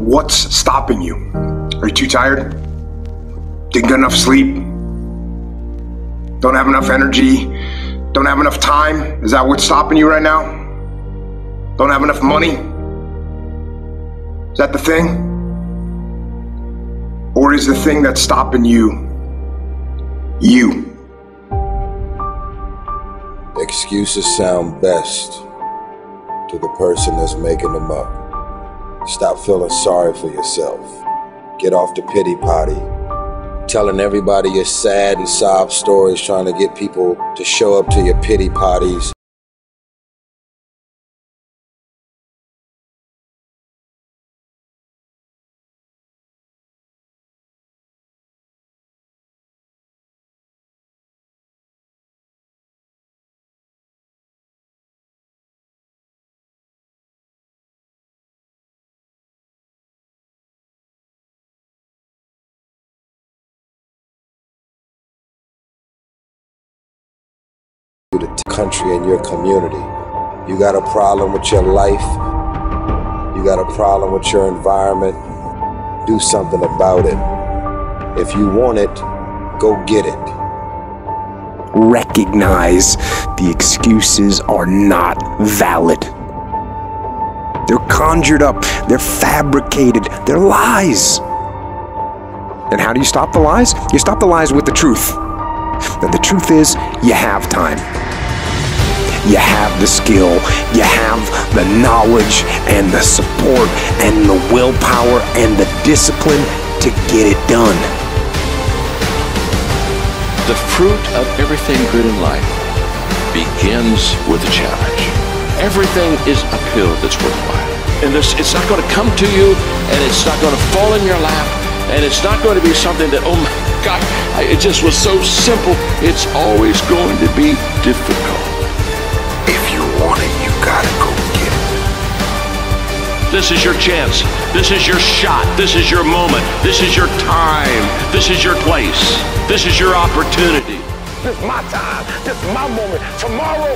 What's stopping you? Are you too tired? Didn't get enough sleep? Don't have enough energy? Don't have enough time? Is that what's stopping you right now? Don't have enough money? Is that the thing? Or is the thing that's stopping you you? Excuses sound best to the person that's making them up. Stop feeling sorry for yourself. Get off the pity potty. Telling everybody your sad and sob stories, trying to get people to show up to your pity potties. Country and your community. You got a problem with your life, you got a problem with your environment, do something about it. If you want it, go get it. Recognize the excuses are not valid. They're conjured up, they're fabricated, they're lies. And how do you stop the lies? You stop the lies with the truth. And the truth is, you have time. You have the skill, you have the knowledge and the support and the willpower and the discipline to get it done. The fruit of everything good in life begins with a challenge. Everything is uphill that's worthwhile. And it's not going to come to you, and it's not going to fall in your lap, and it's not going to be something that, oh my God, it just was so simple. It's always going to be difficult. This is your chance. This is your shot. This is your moment. This is your time. This is your place. This is your opportunity. This is my time. This is my moment. Tomorrow